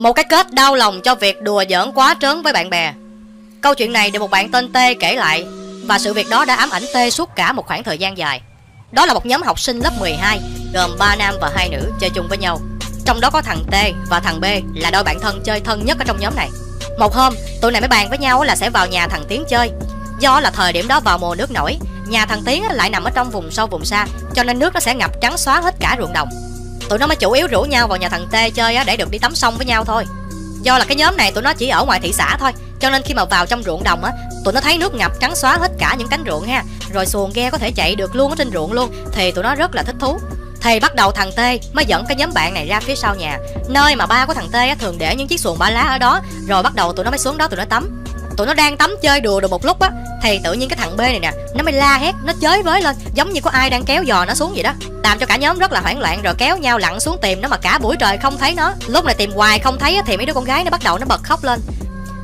Một cái kết đau lòng cho việc đùa giỡn quá trớn với bạn bè. Câu chuyện này được một bạn tên T kể lại Và sự việc đó đã ám ảnh T suốt cả một khoảng thời gian dài. Đó là một nhóm học sinh lớp 12 Gồm 3 nam và hai nữ chơi chung với nhau. Trong đó có thằng T và thằng B là đôi bạn thân chơi thân nhất ở trong nhóm này. Một hôm, tụi này mới bàn với nhau là sẽ vào nhà thằng Tiến chơi. Do là thời điểm đó vào mùa nước nổi Nhà thằng Tiến lại nằm ở trong vùng sâu vùng xa Cho nên nước nó sẽ ngập trắng xóa hết cả ruộng đồng tụi nó mới chủ yếu rủ nhau vào nhà thằng T chơi á để được đi tắm sông với nhau thôi. Do là cái nhóm này tụi nó chỉ ở ngoài thị xã thôi cho nên khi mà vào trong ruộng đồng á tụi nó thấy nước ngập trắng xóa hết cả những cánh ruộng ha. Rồi xuồng ghe có thể chạy được luôn ở trên ruộng luôn thì tụi nó rất là thích thú. Thì bắt đầu thằng T mới dẫn cái nhóm bạn này ra phía sau nhà. Nơi mà ba của thằng T á, thường để những chiếc xuồng ba lá ở đó rồi bắt đầu tụi nó mới xuống đó tụi nó tắm tụi nó đang tắm chơi đùa được một lúc á, thì tự nhiên cái thằng B này nè, nó mới la hét, nó chới với lên, giống như có ai đang kéo giò nó xuống vậy đó. Làm cho cả nhóm rất là hoảng loạn rồi kéo nhau lặn xuống tìm nó mà cả buổi trời không thấy nó. Lúc này tìm hoài không thấy thì mấy đứa con gái nó bắt đầu nó bật khóc lên.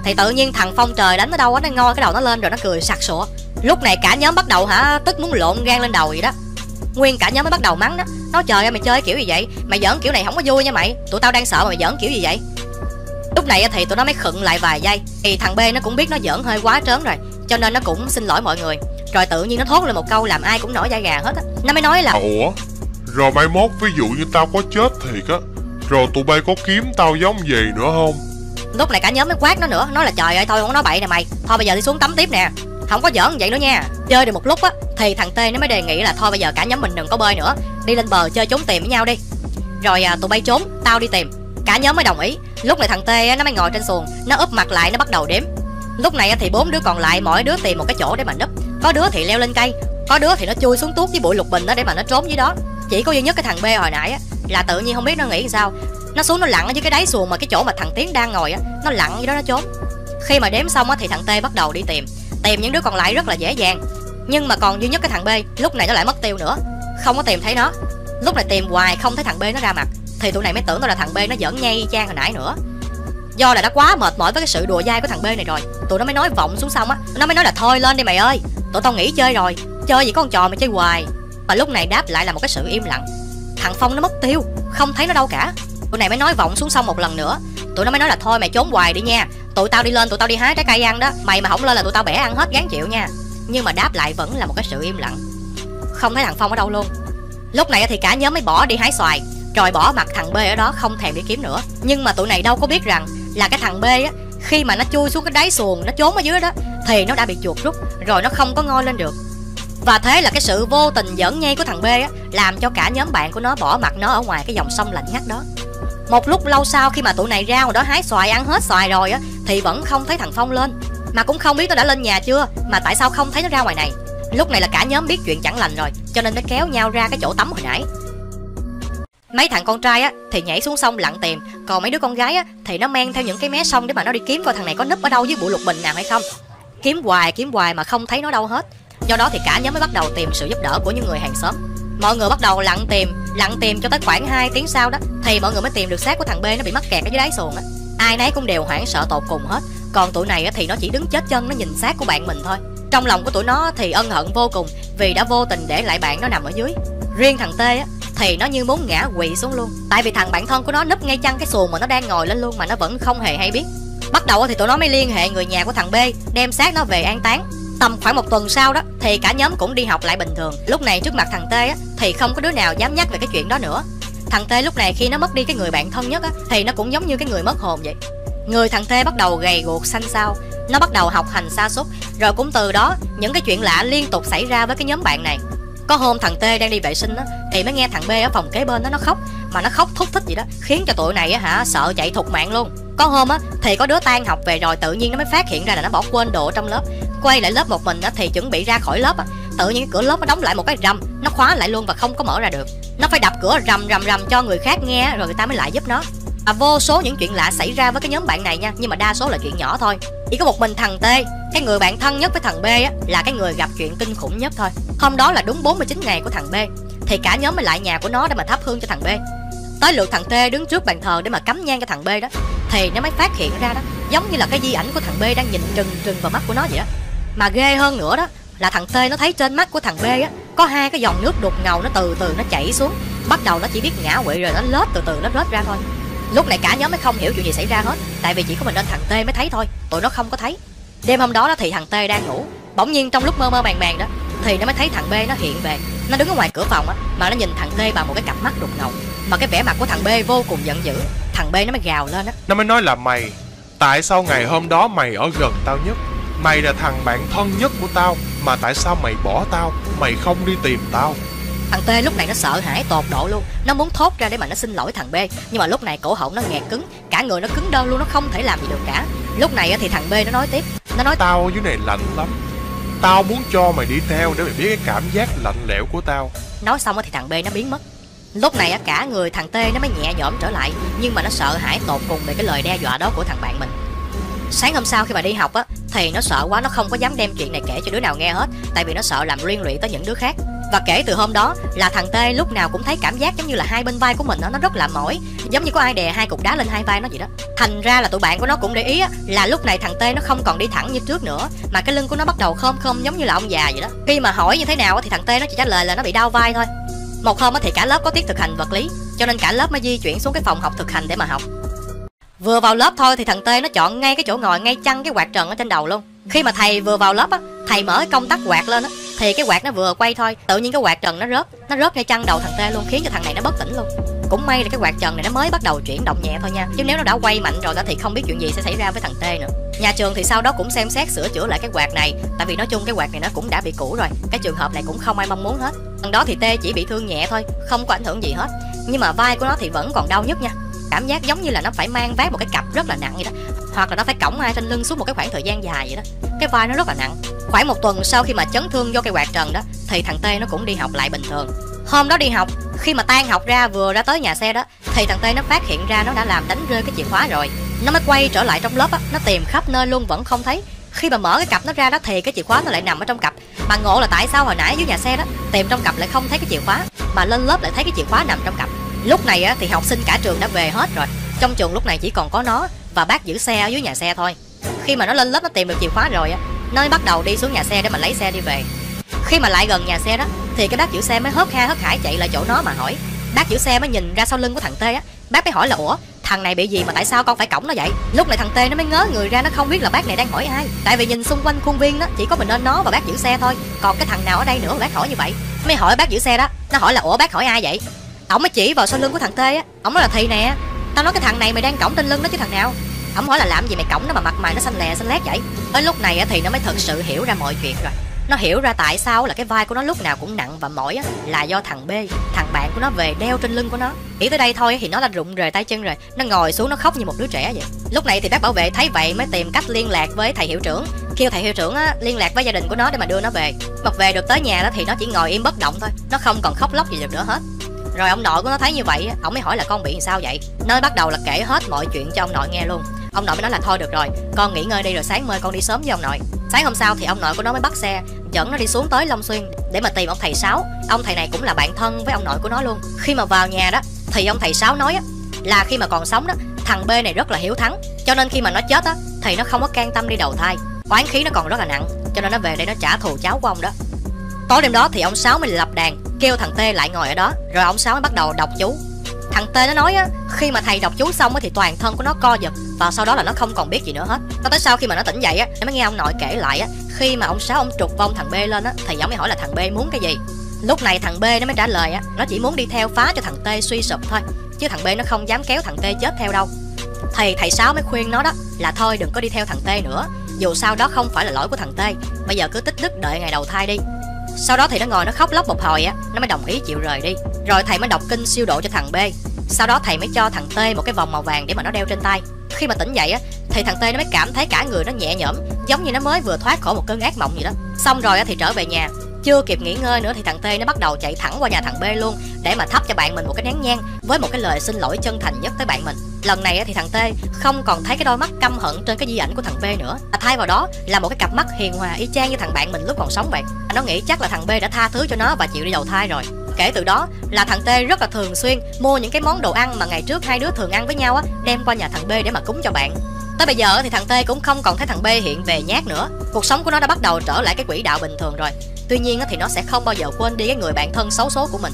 Thì tự nhiên thằng phong trời đánh nó đâu á, nó ngoi cái đầu nó lên rồi nó cười sặc sụa. Lúc này cả nhóm bắt đầu hả, tức muốn lộn gan lên đầu vậy đó. Nguyên cả nhóm mới bắt đầu mắng đó nói trời ơi, mày chơi kiểu gì vậy? Mày giỡn kiểu này không có vui nha mày. Tụi tao đang sợ mà mày giỡn kiểu gì vậy? Lúc này thì tụi nó mới khựng lại vài giây. Thì thằng b nó cũng biết nó giỡn hơi quá trớn rồi cho nên nó cũng xin lỗi mọi người. Rồi tự nhiên nó thốt lên một câu làm ai cũng nổi da gà hết á. Nó mới nói là ủa? Rồi mai mốt ví dụ như tao có chết thiệt á rồi tụi bay có kiếm tao giống gì nữa không? Lúc này cả nhóm mới quát nó nữa nói là trời ơi thôi không nói bậy nè mày. Thôi bây giờ đi xuống tắm tiếp nè. Không có giỡn vậy nữa nha. Chơi được một lúc á thì thằng t nó mới đề nghị là thôi bây giờ cả nhóm mình đừng có bơi nữa. Đi lên bờ chơi trốn tìm với nhau đi. Rồi à, tụi bay trốn tao đi tìm cả nhóm mới đồng ý. Lúc này thằng tê nó mới ngồi trên xuồng. Nó úp mặt lại, nó bắt đầu đếm. Lúc này thì bốn đứa còn lại, mỗi đứa tìm một cái chỗ để mà núp. Có đứa thì leo lên cây, có đứa thì nó chui xuống tuốt với bụi lục bình đó để mà nó trốn dưới đó. Chỉ có duy nhất cái thằng b hồi nãy á, là tự nhiên không biết nó nghĩ sao. Nó xuống nó lặn ở dưới cái đáy xuồng mà cái chỗ mà thằng tiến đang ngồi á, nó lặn dưới đó nó trốn. Khi mà đếm xong á thì thằng t bắt đầu đi tìm. Tìm những đứa còn lại rất là dễ dàng. Nhưng mà còn duy nhất cái thằng b, lúc này nó lại mất tiêu nữa. Không có tìm thấy nó. Lúc này tìm hoài không thấy thằng b nó ra mặt thì tụi này mới tưởng tôi là thằng b nó giỡn ngay chang hồi nãy nữa. Do là đã quá mệt mỏi với cái sự đùa dai của thằng b này rồi, tụi nó mới nói vọng xuống sông á, nó mới nói là thôi lên đi mày ơi, tụi tao nghỉ chơi rồi, chơi gì có con trò mà chơi hoài. Và lúc này đáp lại là một cái sự im lặng. Thằng phong nó mất tiêu, không thấy nó đâu cả. Tụi này mới nói vọng xuống sông một lần nữa, tụi nó mới nói là thôi mày trốn hoài đi nha, tụi tao đi lên tụi tao đi hái trái cây ăn đó, mày mà không lên là tụi tao bẻ ăn hết gán chịu nha. Nhưng mà đáp lại vẫn là một cái sự im lặng. Không thấy thằng phong ở đâu luôn. Lúc này thì cả nhóm mới bỏ đi hái xoài rồi bỏ mặt thằng b ở đó không thèm đi kiếm nữa. Nhưng mà tụi này đâu có biết rằng là cái thằng b á, khi mà nó chui xuống cái đáy xuồng, nó trốn ở dưới đó, thì nó đã bị chuột rút, rồi nó không có ngoi lên được. Và thế là cái sự vô tình dẫn nhây của thằng b á, làm cho cả nhóm bạn của nó bỏ mặt nó ở ngoài cái dòng sông lạnh ngắt đó. Một lúc lâu sau khi mà tụi này ra ngoài đó hái xoài, ăn hết xoài rồi á, thì vẫn không thấy thằng phong lên. Mà cũng không biết nó đã lên nhà chưa, mà tại sao không thấy nó ra ngoài này. Lúc này là cả nhóm biết chuyện chẳng lành rồi, cho nên nó kéo nhau ra cái chỗ tắm hồi nãy mấy thằng con trai á, thì nhảy xuống sông lặn tìm. Còn mấy đứa con gái á, thì nó mang theo những cái mé sông để mà nó đi kiếm coi thằng này có núp ở đâu dưới bụi lục bình nào hay không. Kiếm hoài kiếm hoài mà không thấy nó đâu hết. Do đó thì cả nhóm mới bắt đầu tìm sự giúp đỡ của những người hàng xóm. Mọi người bắt đầu lặn tìm lặn tìm cho tới khoảng 2 tiếng sau đó, thì mọi người mới tìm được xác của thằng b nó bị mắc kẹt ở dưới đáy xuồng á. Ai nấy cũng đều hoảng sợ tột cùng hết. Còn tụi này á thì nó chỉ đứng chết chân, nó nhìn xác của bạn mình thôi. Trong lòng của tụi nó thì ân hận vô cùng vì đã vô tình để lại bạn nó nằm ở dưới. Riêng thằng t á thì nó như muốn ngã quỵ xuống luôn. Tại vì thằng bạn thân của nó nấp ngay chăn cái xuồng mà nó đang ngồi lên luôn mà nó vẫn không hề hay biết. Bắt đầu thì tụi nó mới liên hệ người nhà của thằng b, đem xác nó về an táng. Tầm khoảng một tuần sau đó thì cả nhóm cũng đi học lại bình thường. Lúc này trước mặt thằng t á, thì không có đứa nào dám nhắc về cái chuyện đó nữa. Thằng t lúc này khi nó mất đi cái người bạn thân nhất á, thì nó cũng giống như cái người mất hồn vậy. Người thằng t bắt đầu gầy guộc xanh xao. Nó bắt đầu học hành xa xúc. Rồi cũng từ đó, những cái chuyện lạ liên tục xảy ra với cái nhóm bạn này có hôm thằng T đang đi vệ sinh á thì mới nghe thằng B ở phòng kế bên đó nó khóc. Mà nó khóc thúc thích gì đó khiến cho tụi này á hả sợ chạy thục mạng luôn. Có hôm á thì có đứa tan học về rồi tự nhiên nó mới phát hiện ra là nó bỏ quên đồ trong lớp. Quay lại lớp một mình á thì chuẩn bị ra khỏi lớp á. Tự nhiên cái cửa lớp nó đóng lại một cái rầm nó khóa lại luôn và không có mở ra được. Nó phải đập cửa rầm rầm rầm cho người khác nghe rồi người ta mới lại giúp nó. À, vô số những chuyện lạ xảy ra với cái nhóm bạn này nha nhưng mà đa số là chuyện nhỏ thôi. Chỉ có một mình thằng T cái người bạn thân nhất với thằng B á, là cái người gặp chuyện kinh khủng nhất thôi. Hôm đó là đúng 49 ngày của thằng B, thì cả nhóm mới lại nhà của nó để mà thắp hương cho thằng B. Tới lượt thằng T đứng trước bàn thờ để mà cắm nhang cho thằng B đó, thì nó mới phát hiện ra đó, giống như là cái di ảnh của thằng B đang nhìn trừng trừng vào mắt của nó vậy á. Mà ghê hơn nữa đó, là thằng T nó thấy trên mắt của thằng B á, có hai cái dòng nước đục ngầu nó từ từ nó chảy xuống. Bắt đầu nó chỉ biết ngã quỵ rồi nó lết từ từ nó rớt ra thôi. Lúc này cả nhóm mới không hiểu chuyện gì xảy ra hết, tại vì chỉ có mình anh thằng t mới thấy thôi, tụi nó không có thấy đêm hôm đó đó thì thằng tê đang ngủ. Bỗng nhiên trong lúc mơ mơ màng màng đó thì nó mới thấy thằng b nó hiện về. Nó đứng ở ngoài cửa phòng á mà nó nhìn thằng t bằng một cái cặp mắt đục ngầu. Mà cái vẻ mặt của thằng b vô cùng giận dữ. Thằng b nó mới gào lên á. Nó mới nói là mày Tại sao ngày hôm đó mày ở gần tao nhất? Mày là thằng bạn thân nhất của tao Mà tại sao mày bỏ tao? Mày không đi tìm tao? Thằng t lúc này nó sợ hãi tột độ luôn. Nó muốn thốt ra để mà nó xin lỗi thằng b. Nhưng mà lúc này cổ họng nó nghẹt cứng. Cả người nó cứng đơ luôn nó không thể làm gì được cả. Lúc này thì thằng b nó nói tiếp nó nói Tao dưới này lạnh lắm. Tao muốn cho mày đi theo để mày biết cái cảm giác lạnh lẽo của tao. Nói xong á thì thằng b nó biến mất. Lúc này á cả người thằng t nó mới nhẹ nhõm trở lại nhưng mà nó sợ hãi tột cùng về cái lời đe dọa đó của thằng bạn mình. Sáng hôm sau khi mà đi học á thì nó sợ quá nó không có dám đem chuyện này kể cho đứa nào nghe hết tại vì nó sợ làm liên lụy tới những đứa khác và kể từ hôm đó là thằng T lúc nào cũng thấy cảm giác giống như là hai bên vai của mình đó, nó rất là mỏi. Giống như có ai đè hai cục đá lên hai vai nó vậy đó. Thành ra là tụi bạn của nó cũng để ý á, là lúc này thằng T nó không còn đi thẳng như trước nữa mà cái lưng của nó bắt đầu khom khom giống như là ông già vậy đó. Khi mà hỏi như thế nào thì thằng T nó chỉ trả lời là nó bị đau vai thôi. Một hôm á thì cả lớp có tiết thực hành vật lý cho nên cả lớp mới di chuyển xuống cái phòng học thực hành để mà học. Vừa vào lớp thôi thì thằng T nó chọn ngay cái chỗ ngồi ngay chăn cái quạt trần ở trên đầu luôn. Khi mà thầy vừa vào lớp á thầy mở cái công tắc quạt lên á thì cái quạt nó vừa quay thôi, tự nhiên cái quạt trần nó rớt nó rớt ngay chân đầu thằng Tê luôn, khiến cho thằng này nó bất tỉnh luôn. Cũng may là cái quạt trần này nó mới bắt đầu chuyển động nhẹ thôi nha, chứ nếu nó đã quay mạnh rồi đó thì không biết chuyện gì sẽ xảy ra với thằng Tê nữa. Nhà trường thì sau đó cũng xem xét sửa chữa lại cái quạt này, tại vì nói chung cái quạt này nó cũng đã bị cũ rồi, cái trường hợp này cũng không ai mong muốn hết. Lần đó thì Tê chỉ bị thương nhẹ thôi, không có ảnh hưởng gì hết. Nhưng mà vai của nó thì vẫn còn đau nhức nha. Cảm giác giống như là nó phải mang vác một cái cặp rất là nặng vậy đó hoặc là nó phải cõng ai trên lưng suốt một cái khoảng thời gian dài vậy đó. Cái vai nó rất là nặng. Khoảng một tuần sau khi mà chấn thương do cây quạt trần đó, thì thằng tê nó cũng đi học lại bình thường. Hôm đó đi học, khi mà tan học ra vừa ra tới nhà xe đó, thì thằng tê nó phát hiện ra nó đã làm đánh rơi cái chìa khóa rồi. Nó mới quay trở lại trong lớp á, nó tìm khắp nơi luôn vẫn không thấy. Khi mà mở cái cặp nó ra đó thì cái chìa khóa nó lại nằm ở trong cặp. Mà ngộ là tại sao hồi nãy dưới nhà xe đó, tìm trong cặp lại không thấy cái chìa khóa. Mà lên lớp lại thấy cái chìa khóa nằm trong cặp. Lúc này á thì học sinh cả trường đã về hết rồi. Trong trường lúc này chỉ còn có nó và bác giữ xe ở dưới nhà xe thôi. Khi mà nó lên lớp nó tìm được chìa khóa rồi á, nó mới bắt đầu đi xuống nhà xe để mà lấy xe đi về. Khi mà lại gần nhà xe đó, thì cái bác giữ xe mới hớt ha hớt hải chạy lại chỗ nó mà hỏi. Bác giữ xe mới nhìn ra sau lưng của thằng tê á, bác mới hỏi là, ủa, thằng này bị gì mà tại sao con phải cổng nó vậy? Lúc này thằng tê nó mới ngớ người ra, nó không biết là bác này đang hỏi ai. Tại vì nhìn xung quanh khuôn viên đó, chỉ có mình nên nó và bác giữ xe thôi. Còn cái thằng nào ở đây nữa mà bác hỏi như vậy? Mới hỏi bác giữ xe đó, nó hỏi là, ủa, bác hỏi ai vậy? Ổng mới chỉ vào sau lưng của thằng tê á ổng nói là thì nè. Tao nói, cái thằng này mày đang cổng trên lưng đó chứ thằng nào? Ổng hỏi là làm gì mày cổng nó mà mặt mày nó xanh lè xanh lét vậy? Tới lúc này thì nó mới thật sự hiểu ra mọi chuyện rồi. Nó hiểu ra tại sao là cái vai của nó lúc nào cũng nặng và mỏi á là do thằng b thằng bạn của nó về đeo trên lưng của nó. Nghĩ tới đây thôi thì nó đã rụng rời tay chân rồi. Nó ngồi xuống nó khóc như một đứa trẻ vậy. Lúc này thì bác bảo vệ thấy vậy mới tìm cách liên lạc với thầy hiệu trưởng. Kêu thầy hiệu trưởng á, liên lạc với gia đình của nó để mà đưa nó về. Mà về được tới nhà đó thì nó chỉ ngồi im bất động thôi. Nó không còn khóc lóc gì được nữa hết. Rồi ông nội của nó thấy như vậy ông mới hỏi là con bị làm sao vậy? Nó bắt đầu là kể hết mọi chuyện cho ông nội nghe luôn ông nội mới nói là thôi được rồi, con nghỉ ngơi đi rồi sáng mai con đi sớm với ông nội. Sáng hôm sau thì ông nội của nó mới bắt xe, dẫn nó đi xuống tới long xuyên để mà tìm ông thầy sáu. Ông thầy này cũng là bạn thân với ông nội của nó luôn. Khi mà vào nhà đó, thì ông thầy sáu nói á, là khi mà còn sống đó, thằng b này rất là hiếu thắng. Cho nên khi mà nó chết á, thì nó không có can tâm đi đầu thai. Oán khí nó còn rất là nặng, cho nên nó về đây nó trả thù cháu của ông đó. Tối đêm đó thì ông sáu mới lập đàn, kêu thằng t lại ngồi ở đó, rồi ông sáu mới bắt đầu đọc chú thằng tê nó nói á, khi mà thầy đọc chú xong á thì toàn thân của nó co giật, và sau đó là nó không còn biết gì nữa hết. Cho tới sau khi mà nó tỉnh dậy á nó mới nghe ông nội kể lại á, khi mà ông sáu ông trục vong thằng b lên á thì ông mới hỏi là thằng b muốn cái gì. Lúc này thằng b nó mới trả lời á, nó chỉ muốn đi theo phá cho thằng t suy sụp thôi, chứ thằng b nó không dám kéo thằng t chết theo đâu. Thì thầy sáu mới khuyên nó đó là thôi đừng có đi theo thằng t nữa, dù sao đó không phải là lỗi của thằng t. Bây giờ cứ tích đức đợi ngày đầu thai đi. Sau đó thì nó ngồi nó khóc lóc một hồi á, nó mới đồng ý chịu rời đi. Rồi thầy mới đọc kinh siêu độ cho thằng b sau đó thầy mới cho thằng tê một cái vòng màu vàng để mà nó đeo trên tay khi mà tỉnh dậy á thì thằng tê nó mới cảm thấy cả người nó nhẹ nhõm giống như nó mới vừa thoát khỏi một cơn ác mộng gì đó xong rồi á thì trở về nhà chưa kịp nghỉ ngơi nữa thì thằng T nó bắt đầu chạy thẳng qua nhà thằng B luôn để mà thắp cho bạn mình một cái nén nhang với một cái lời xin lỗi chân thành nhất tới bạn mình. Lần này thì thằng T không còn thấy cái đôi mắt căm hận trên cái di ảnh của thằng B nữa, À, thay vào đó là một cái cặp mắt hiền hòa y chang như thằng bạn mình lúc còn sống vậy. Nó nghĩ chắc là thằng B đã tha thứ cho nó và chịu đi đầu thai rồi. Kể từ đó là thằng T rất là thường xuyên mua những cái món đồ ăn mà ngày trước hai đứa thường ăn với nhau á, đem qua nhà thằng B để mà cúng cho bạn. Tới bây giờ thì thằng T cũng không còn thấy thằng B hiện về nhát nữa Cuộc sống của nó đã bắt đầu trở lại cái quỹ đạo bình thường rồi Tuy nhiên thì nó sẽ không bao giờ quên đi cái người bạn thân xấu số của mình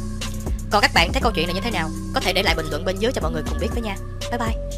Còn các bạn thấy câu chuyện này như thế nào? Có thể để lại bình luận bên dưới cho mọi người cùng biết với nha. Bye bye.